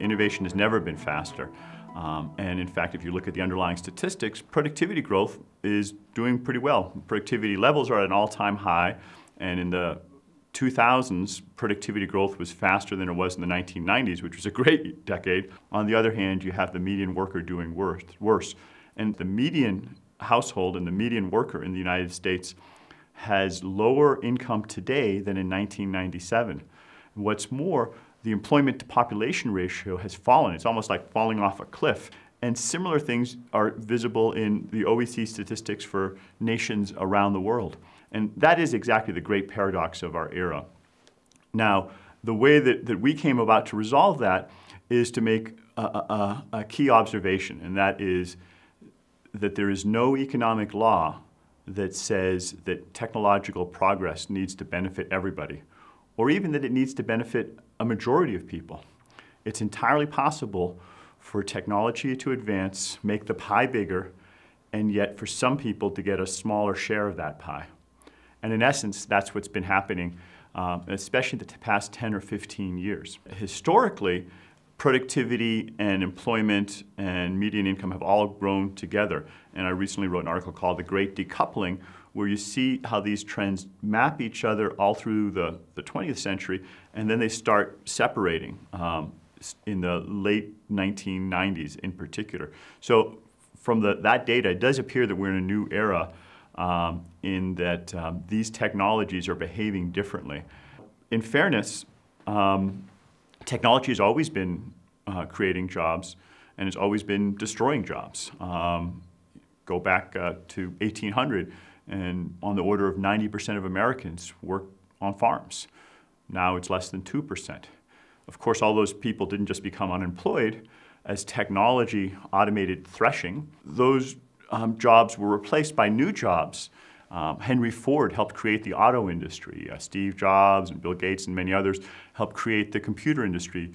innovation has never been faster. Um, and in fact, if you look at the underlying statistics, productivity growth is doing pretty well. Productivity levels are at an all-time high, and in the 2000s, productivity growth was faster than it was in the 1990s, which was a great decade. On the other hand, you have the median worker doing worse. worse. And the median household and the median worker in the United States has lower income today than in 1997. What's more, the employment to population ratio has fallen. It's almost like falling off a cliff. And similar things are visible in the OECD statistics for nations around the world. And that is exactly the great paradox of our era. Now, the way that, that we came about to resolve that is to make a, a, a key observation, and that is that there is no economic law that says that technological progress needs to benefit everybody, or even that it needs to benefit a majority of people. It's entirely possible for technology to advance, make the pie bigger, and yet for some people to get a smaller share of that pie. And in essence, that's what's been happening, um, especially the past 10 or 15 years. Historically, productivity and employment and median income have all grown together. And I recently wrote an article called The Great Decoupling, where you see how these trends map each other all through the, the 20th century, and then they start separating um, in the late 1990s in particular. So from the, that data, it does appear that we're in a new era um, in that um, these technologies are behaving differently. In fairness, um, technology has always been uh, creating jobs and has always been destroying jobs. Um, go back uh, to 1800 and on the order of 90% of Americans worked on farms. Now it's less than 2%. Of course, all those people didn't just become unemployed. As technology automated threshing, those um, jobs were replaced by new jobs. Um, Henry Ford helped create the auto industry. Uh, Steve Jobs and Bill Gates and many others helped create the computer industry.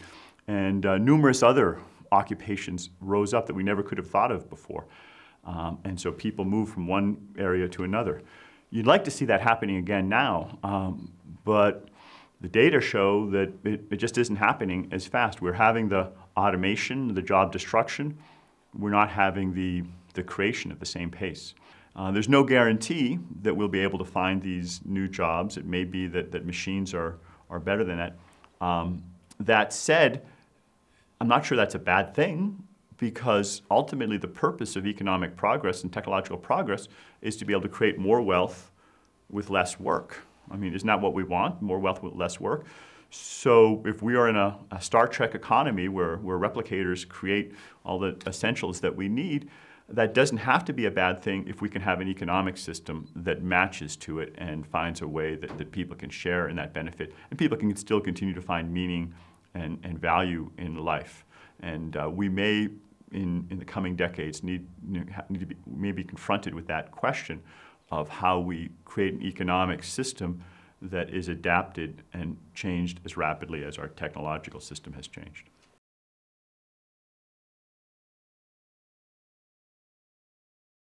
And uh, numerous other occupations rose up that we never could have thought of before. Um, and so people move from one area to another. You'd like to see that happening again now, um, but the data show that it, it, just isn't happening as fast. We're having the automation, the job destruction. We're not having the, the creation at the same pace. Uh, there's no guarantee that we'll be able to find these new jobs. It may be that, that machines are, are better than that. Um, that said, I'm not sure that's a bad thing because ultimately the purpose of economic progress and technological progress is to be able to create more wealth with less work. I mean, isn't that what we want? More wealth with less work? So if we are in a, a Star Trek economy where, where replicators create all the essentials that we need, that doesn't have to be a bad thing if we can have an economic system that matches to it and finds a way that, that people can share in that benefit and people can still continue to find meaning and, and value in life. And uh, we may in, in the coming decades need, need to be, may be confronted with that question of how we create an economic system that is adapted and changed as rapidly as our technological system has changed.